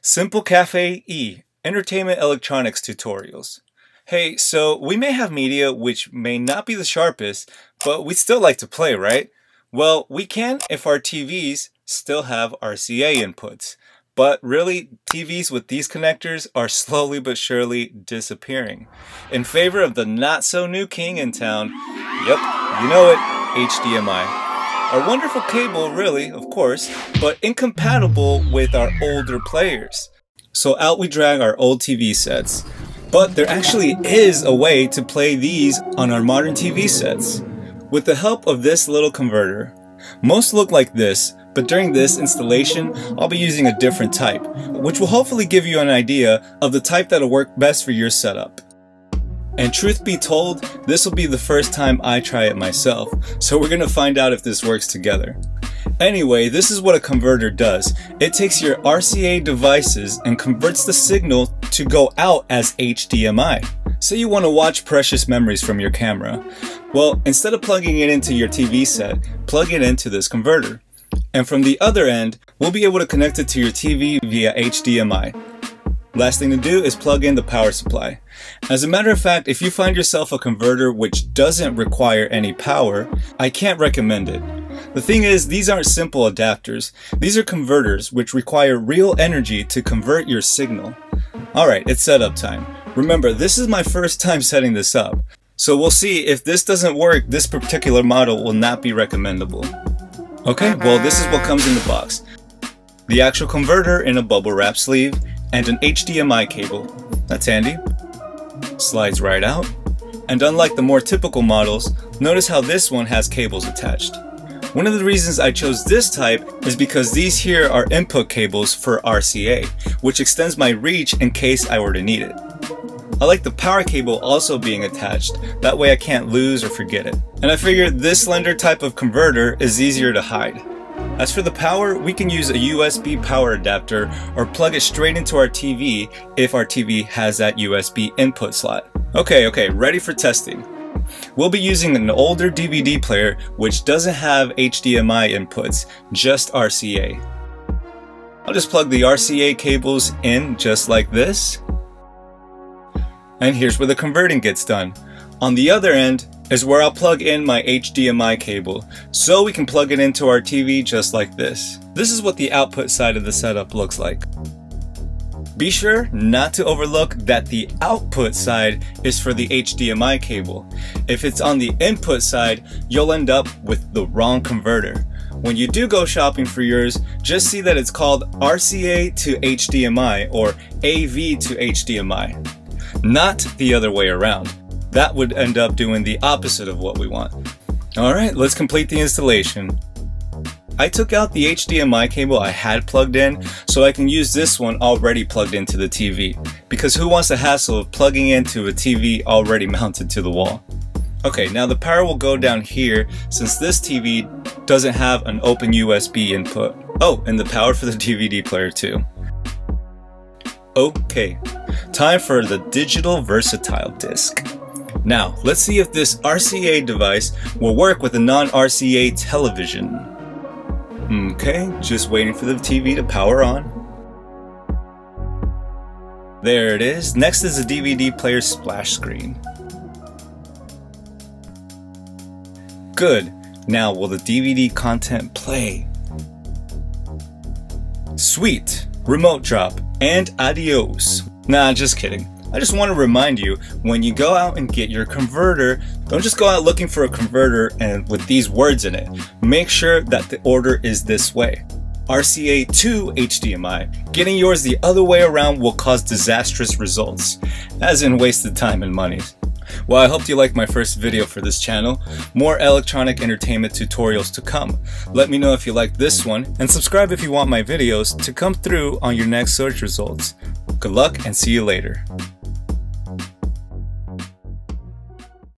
Simple Cafe E, Entertainment Electronics Tutorials. Hey, so we may have media which may not be the sharpest, but we still like to play, right? Well, we can if our TVs still have RCA inputs. But really, TVs with these connectors are slowly but surely disappearing in favor of the not so new king in town. Yep, you know it, HDMI. A wonderful cable, really, of course, but incompatible with our older players. So out we drag our old TV sets. But there actually is a way to play these on our modern TV sets. With the help of this little converter. Most look like this, but during this installation, I'll be using a different type, which will hopefully give you an idea of the type that'll work best for your setup. And truth be told, this will be the first time I try it myself, so we're gonna find out if this works together. Anyway, this is what a converter does. It takes your RCA devices and converts the signal to go out as HDMI. Say you want to watch precious memories from your camera. Well, instead of plugging it into your TV set, plug it into this converter. And from the other end, we'll be able to connect it to your TV via HDMI. Last thing to do is plug in the power supply. As a matter of fact, if you find yourself a converter which doesn't require any power, I can't recommend it. The thing is, these aren't simple adapters. These are converters which require real energy to convert your signal. Alright, it's setup time. Remember, this is my first time setting this up. So we'll see if this doesn't work, this particular model will not be recommendable. Okay, well this is what comes in the box. The actual converter in a bubble wrap sleeve, and an HDMI cable. That's handy. Slides right out. And unlike the more typical models, notice how this one has cables attached. One of the reasons I chose this type is because these here are input cables for RCA, which extends my reach in case I were to need it. I like the power cable also being attached, that way I can't lose or forget it. And I figured this slender type of converter is easier to hide. As for the power, we can use a USB power adapter or plug it straight into our TV if our TV has that USB input slot. Okay, okay, ready for testing. We'll be using an older DVD player which doesn't have HDMI inputs, just RCA. I'll just plug the RCA cables in just like this. And here's where the converting gets done. On the other end is where I'll plug in my HDMI cable, so we can plug it into our TV just like this. This is what the output side of the setup looks like. Be sure not to overlook that the output side is for the HDMI cable. If it's on the input side, you'll end up with the wrong converter. When you do go shopping for yours, just see that it's called RCA to HDMI or AV to HDMI, not the other way around that would end up doing the opposite of what we want. Alright, let's complete the installation. I took out the HDMI cable I had plugged in so I can use this one already plugged into the TV because who wants the hassle of plugging into a TV already mounted to the wall? Okay, now the power will go down here since this TV doesn't have an open USB input. Oh, and the power for the DVD player too. Okay, time for the digital versatile disc. Now, let's see if this RCA device will work with a non-RCA television. Okay, just waiting for the TV to power on. There it is. Next is the DVD player splash screen. Good. Now will the DVD content play? Sweet. Remote drop. And adios. Nah, just kidding. I just want to remind you, when you go out and get your converter, don't just go out looking for a converter and with these words in it. Make sure that the order is this way. RCA to HDMI. Getting yours the other way around will cause disastrous results, as in wasted time and money. Well, I hope you liked my first video for this channel. More electronic entertainment tutorials to come. Let me know if you liked this one, and subscribe if you want my videos to come through on your next search results. Good luck and see you later.